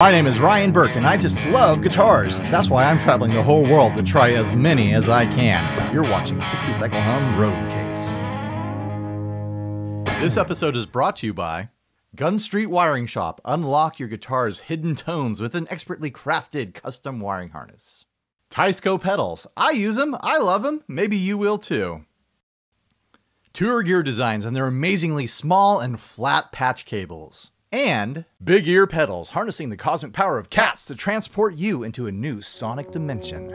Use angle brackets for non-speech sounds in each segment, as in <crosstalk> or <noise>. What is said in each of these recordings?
My name is Ryan Burke, and I just love guitars. That's why I'm traveling the whole world to try as many as I can. You're watching 60 Cycle Hum Road Case. This episode is brought to you by Gunstreet Wiring Shop. Unlock your guitar's hidden tones with an expertly crafted custom wiring harness. Teisco pedals. I use them. I love them. Maybe you will too. Tour Gear Designs and their amazingly small and flat patch cables. And Big Ear Pedals, harnessing the cosmic power of cats to transport you into a new sonic dimension.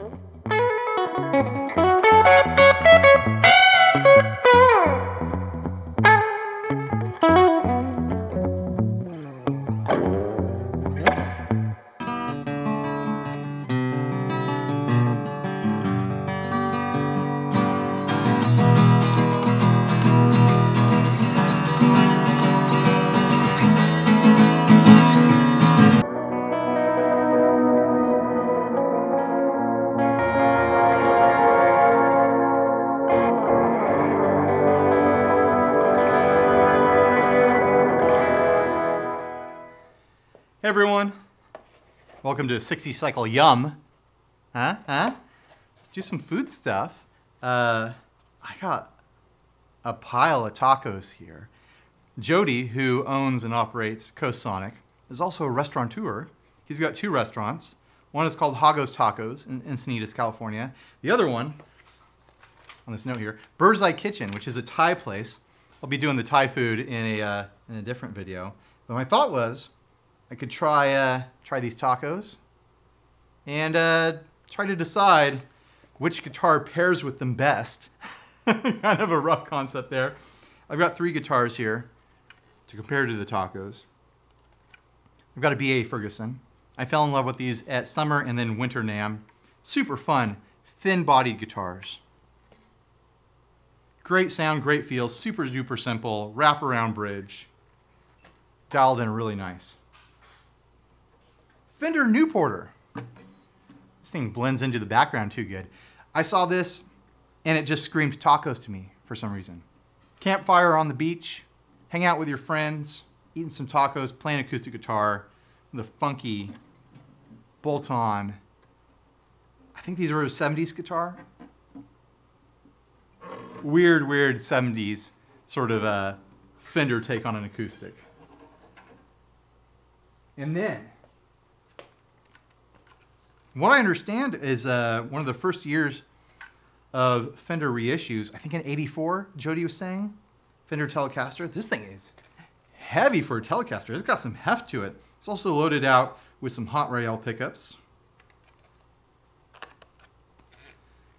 Hey everyone, welcome to 60 Cycle Yum. Huh? Huh? Let's do some food stuff. Uh, I got a pile of tacos here. Jody, who owns and operates Coast Sonic, is also a restaurateur. He's got two restaurants. One is called Haggo's Tacos in Encinitas, California. The other one, on this note here, Bird's Eye Kitchen, which is a Thai place. I'll be doing the Thai food in a, uh, in a different video. But my thought was, I could try uh, try these tacos and uh, try to decide which guitar pairs with them best. <laughs> kind of a rough concept there. I've got three guitars here to compare to the tacos. I've got a BA Ferguson. I fell in love with these at summer and then winter NAMM. Super fun, thin-bodied guitars. Great sound, great feel, super duper simple, wraparound bridge. Dialed in really nice. Fender Newporter. This thing blends into the background too good. I saw this and it just screamed tacos to me for some reason. Campfire on the beach, hang out with your friends, eating some tacos, playing acoustic guitar, the funky bolt-on. I think these were a 70s guitar. Weird, weird 70s sort of a Fender take on an acoustic. And then what I understand is uh, one of the first years of Fender reissues, I think in 84, Jody was saying, Fender Telecaster. This thing is heavy for a Telecaster. It's got some heft to it. It's also loaded out with some hot rail pickups.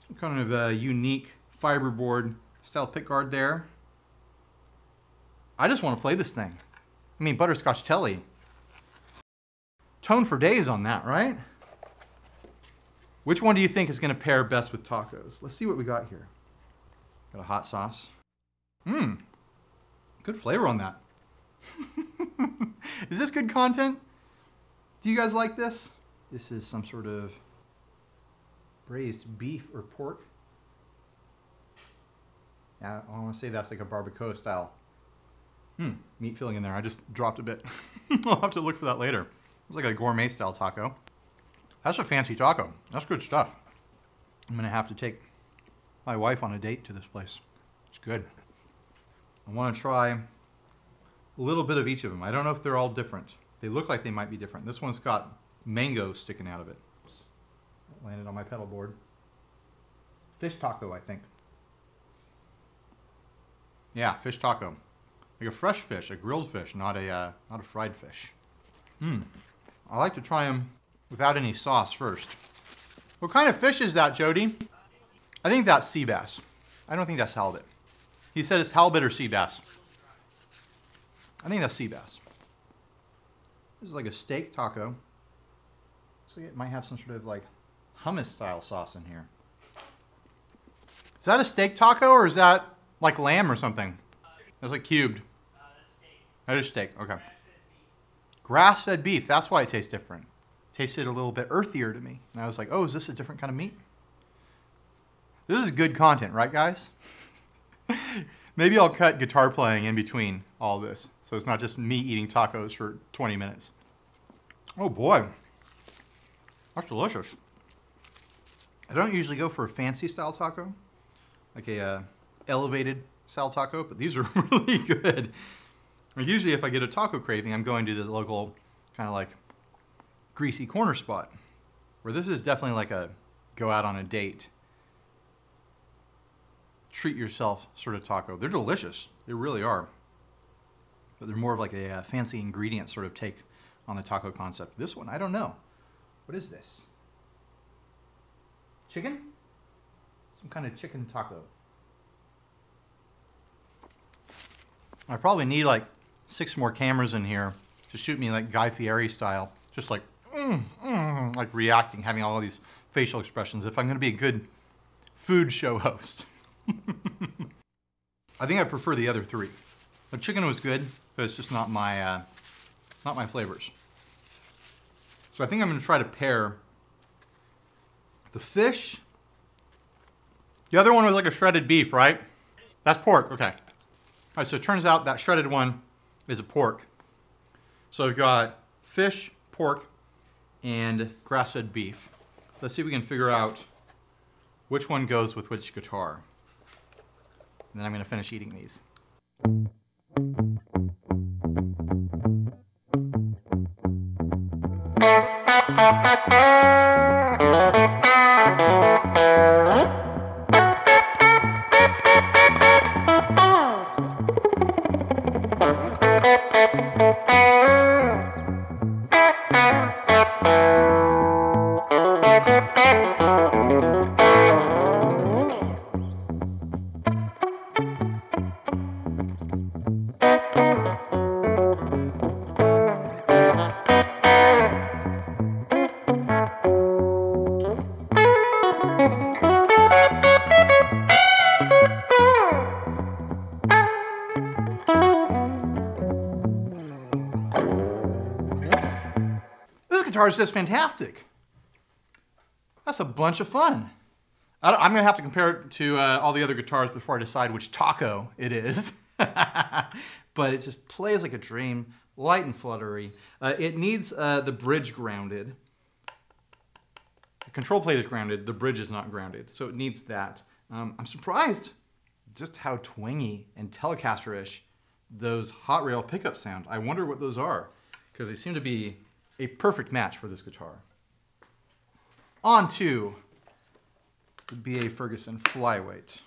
Some kind of a unique fiberboard style pickguard there. I just want to play this thing. I mean, Butterscotch Tele. Tone for days on that, right? Which one do you think is going to pair best with tacos? Let's see what we got here. Got a hot sauce. Mmm, good flavor on that. <laughs> is this good content? Do you guys like this? This is some sort of braised beef or pork. Yeah, I want to say that's like a barbacoa style. Hmm, meat filling in there. I just dropped a bit. <laughs> I'll have to look for that later. It's like a gourmet style taco. That's a fancy taco. That's good stuff. I'm gonna have to take my wife on a date to this place. It's good. I wanna try a little bit of each of them. I don't know if they're all different. They look like they might be different. This one's got mango sticking out of it. landed on my pedal board. Fish taco, I think. Yeah, fish taco. Like a fresh fish, a grilled fish, not a, uh, not a fried fish. Hmm. I like to try them without any sauce first. What kind of fish is that, Jody? I think that's sea bass. I don't think that's halibut. He said it's halibut or sea bass. I think that's sea bass. This is like a steak taco. Like it might have some sort of like hummus style sauce in here. Is that a steak taco or is that like lamb or something? That's like cubed. Uh, that is steak, okay. Grass-fed beef, that's why it tastes different tasted a little bit earthier to me. And I was like, oh, is this a different kind of meat? This is good content, right, guys? <laughs> Maybe I'll cut guitar playing in between all this, so it's not just me eating tacos for 20 minutes. Oh boy, that's delicious. I don't usually go for a fancy style taco, like a uh, elevated style taco, but these are <laughs> really good. Usually if I get a taco craving, I'm going to the local kind of like greasy corner spot, where this is definitely like a go out on a date, treat yourself sort of taco. They're delicious, they really are. But they're more of like a uh, fancy ingredient sort of take on the taco concept. This one, I don't know. What is this? Chicken? Some kind of chicken taco. I probably need like six more cameras in here to shoot me like Guy Fieri style, just like mm, mm, like reacting, having all these facial expressions. If I'm going to be a good food show host, <laughs> I think I prefer the other three. The chicken was good, but it's just not my uh, not my flavors. So I think I'm going to try to pair the fish. The other one was like a shredded beef, right? That's pork. Okay. All right, so it turns out that shredded one is a pork. So I've got fish, pork, and grass-fed beef. Let's see if we can figure out which one goes with which guitar. And then I'm gonna finish eating these. <laughs> guitar is just fantastic. That's a bunch of fun. I'm to have to compare it to uh, all the other guitars before I decide which taco it is. <laughs> but it just plays like a dream, light and fluttery. Uh, it needs uh, the bridge grounded. The control plate is grounded, the bridge is not grounded, so it needs that. Um, I'm surprised just how twangy and Telecaster-ish those Hot Rail pickups sound. I wonder what those are, because they seem to be a perfect match for this guitar. On to the B.A. Ferguson Flyweight.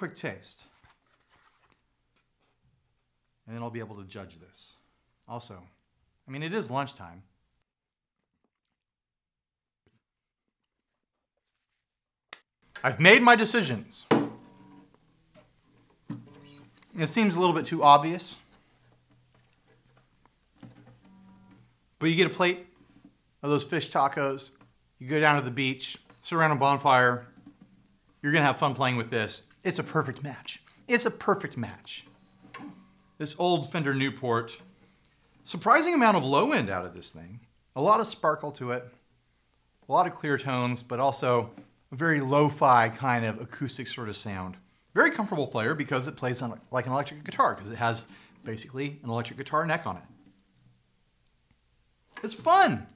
Quick taste. And then I'll be able to judge this. Also, I mean, it is lunchtime. I've made my decisions. It seems a little bit too obvious. But you get a plate of those fish tacos, you go down to the beach, sit around a bonfire, you're gonna have fun playing with this. It's a perfect match. It's a perfect match. This old Fender Newport, surprising amount of low end out of this thing. A lot of sparkle to it, a lot of clear tones, but also a very lo-fi kind of acoustic sort of sound. Very comfortable player because it plays on like an electric guitar because it has basically an electric guitar neck on it. It's fun.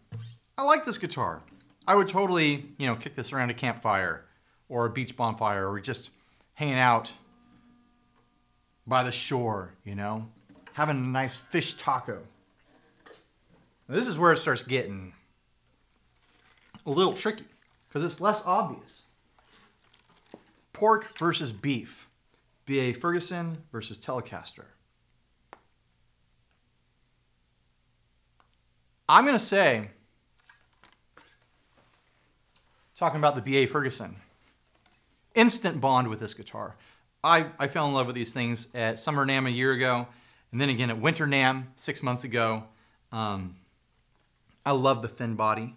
I like this guitar. I would totally, you know, kick this around a campfire or a beach bonfire or just hanging out by the shore, you know, having a nice fish taco. This is where it starts getting a little tricky because it's less obvious. Pork versus beef. B.A. Ferguson versus Telecaster. I'm going to say, talking about the B.A. Ferguson, instant bond with this guitar. I, I fell in love with these things at Summer NAMM a year ago, and then again at Winter NAMM six months ago. Um, I love the thin body.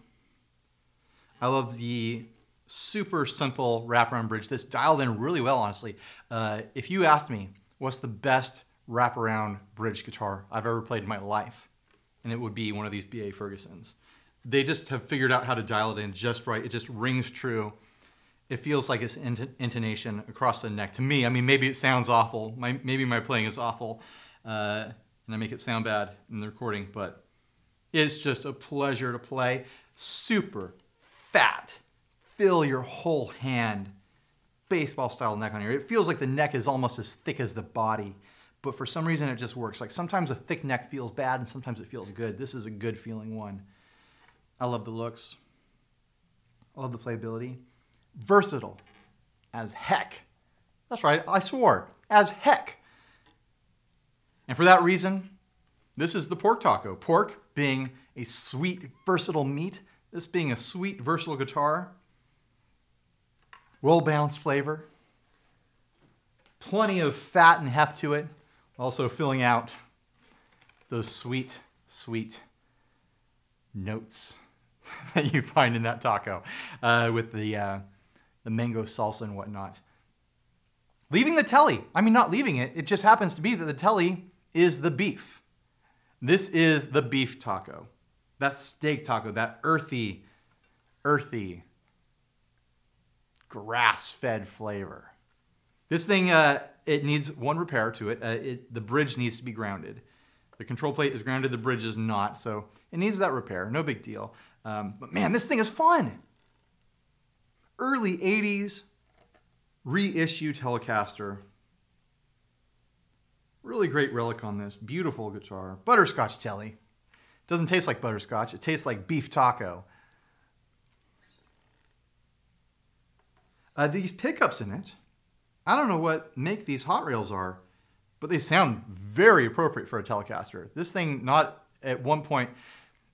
I love the super simple wraparound bridge. This dialed in really well, honestly. Uh, if you asked me what's the best wraparound bridge guitar I've ever played in my life, and it would be one of these B.A. Fergusons. They just have figured out how to dial it in just right. It just rings true. It feels like it's intonation across the neck. To me, I mean, maybe it sounds awful. My, maybe my playing is awful, uh, and I make it sound bad in the recording, but it's just a pleasure to play. Super fat, fill your whole hand, baseball style neck on here. It feels like the neck is almost as thick as the body, but for some reason it just works. Like sometimes a thick neck feels bad and sometimes it feels good. This is a good feeling one. I love the looks. I love the playability. Versatile as heck. That's right, I swore, as heck. And for that reason, this is the pork taco. Pork being a sweet, versatile meat this being a sweet, versatile guitar, well balanced flavor, plenty of fat and heft to it, also filling out those sweet, sweet notes <laughs> that you find in that taco uh, with the, uh, the mango salsa and whatnot. Leaving the Tele. I mean, not leaving it. It just happens to be that the Tele is the beef. This is the beef taco that steak taco, that earthy, earthy, grass-fed flavor. This thing, uh, it needs one repair to it. Uh, it. The bridge needs to be grounded. The control plate is grounded, the bridge is not, so it needs that repair. No big deal. Um, but man, this thing is fun. Early 80s reissue Telecaster. Really great relic on this. Beautiful guitar. Butterscotch Tele. Doesn't taste like butterscotch. It tastes like beef taco. Uh, these pickups in it, I don't know what make these hot rails are, but they sound very appropriate for a Telecaster. This thing, not at one point,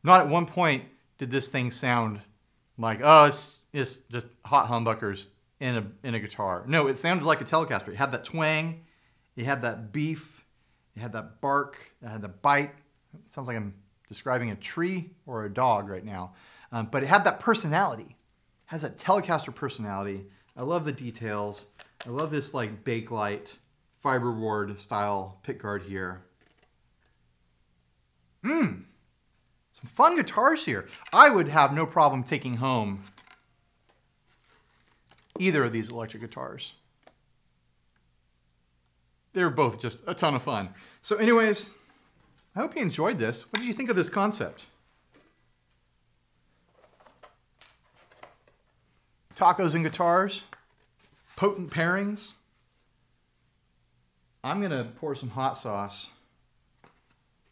not at one point did this thing sound like, oh, it's, it's just hot humbuckers in a, in a guitar. No, it sounded like a Telecaster. It had that twang, it had that beef, it had that bark, it had the bite. It sounds like I'm describing a tree or a dog right now. Um, but it had that personality, it has that Telecaster personality. I love the details. I love this like Bakelite fiberboard style pickguard here. Mmm, some fun guitars here. I would have no problem taking home either of these electric guitars. They're both just a ton of fun. So anyways, I hope you enjoyed this. What did you think of this concept? Tacos and guitars, potent pairings. I'm gonna pour some hot sauce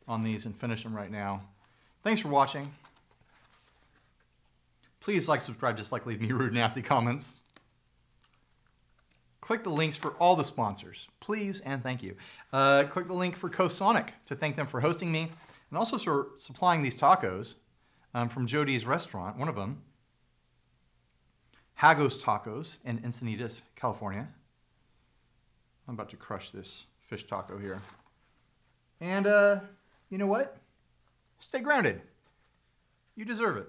on these and finish them right now. Thanks for watching. Please like, subscribe, dislike, leave me <laughs> rude, nasty comments. Click the links for all the sponsors, please and thank you. Uh, click the link for Coast Sonic to thank them for hosting me and also for supplying these tacos um, from Jody's restaurant, one of them, Haggo's Tacos in Encinitas, California. I'm about to crush this fish taco here. And uh, you know what? Stay grounded. You deserve it.